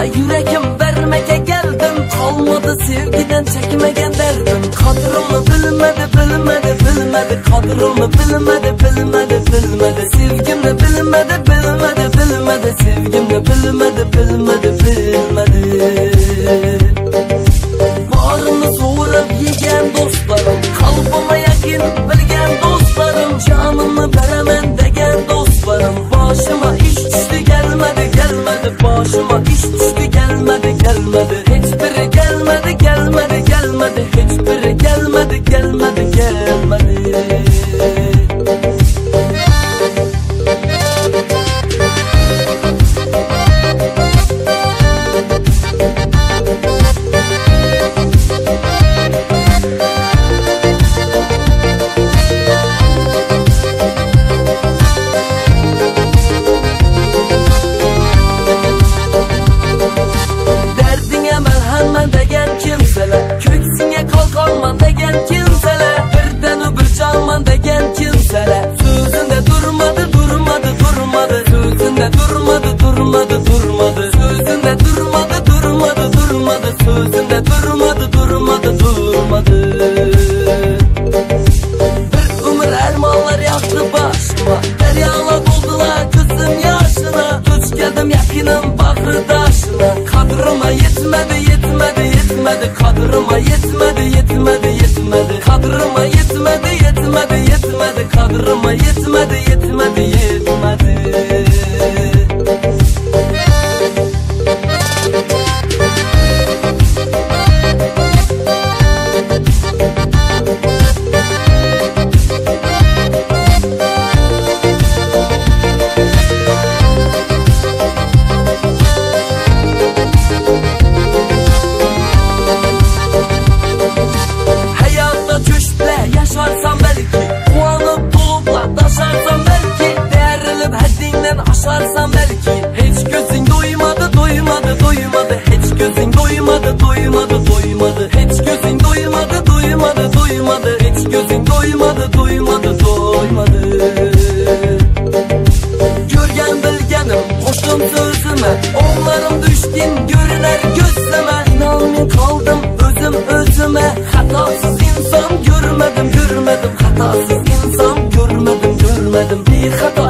olsa yüreğim vermeye geldim. Kalmadı sevgiden çekmegen derdim Kadrımı bilmedi bilmedi bilmedi. Kadrımı bilmedi bilmedi bilmedi. Sevgimle bilmedi bilmedi bilmedi. Sevgimle bilmedi bilmedi bilmedi. Varını soğurup yegen dostlarım. Kalbıma yakin bilgen dostlarım. Canımı veremem degen dostlarım. Başıma gelmedi boshima ish tushdi kelmadi kelmadi. Sözünde durmadı durmadı durmadı. Bir ömür ermanlar yaktı başıma. Deryalar doldular gözüm yaşına. Tuş geldim yakınım bakır taşına. Kadrıma yetmedi yetmedi yetmedi. Kadrıma yetmedi yetmedi yetmedi. Kadrıma yetmedi yetmedi yetmedi. Kadrıma yetmedi yetmedi doymadı doymadı doymadı. Hiç gözün doymadı doymadı doymadı. Hiç gözün doymadı doymadı doymadı. Görgen bilgenim qoşdum sözüme. Onlarım düşkin görüner gözleme. İnanmın kaldım özüm özüme. Hatasız insan görmedim görmedim. Hatasız insan görmedim görmedim. Bir hata